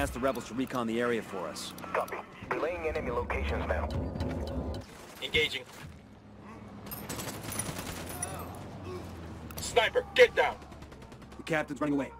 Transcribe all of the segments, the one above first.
like we're round Engaging. I asked the rebels to recon the area for us. Copy. Relaying enemy locations now. Engaging. Sniper, get down! The captain's running away.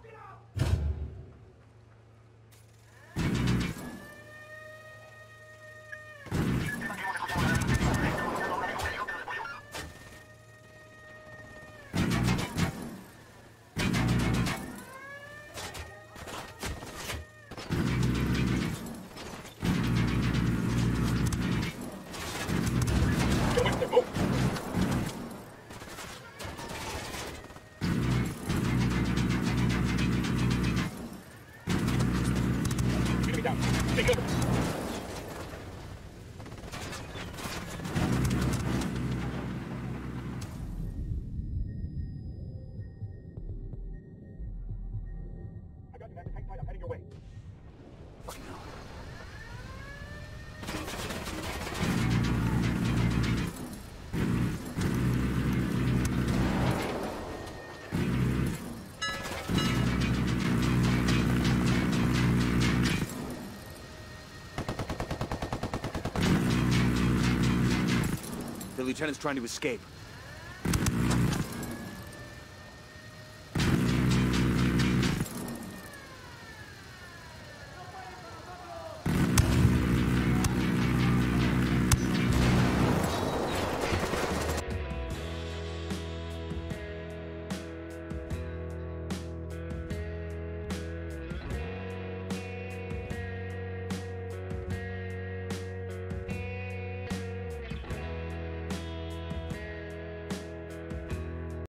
Down. Take cover. Lieutenant's trying to escape.